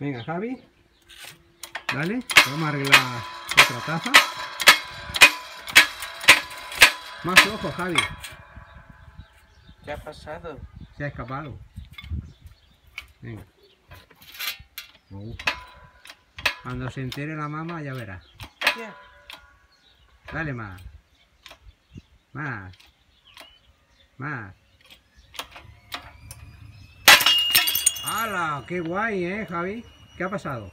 Venga, Javi. Dale, vamos a arreglar otra taza. Más ojo, Javi. ¿Qué ha pasado? Se ha escapado. Venga. Uh. Cuando se entere la mamá ya verá. ¿Qué? Dale más. Más. Más. ¡Hala! ¡Qué guay, eh, Javi! ¿Qué ha pasado?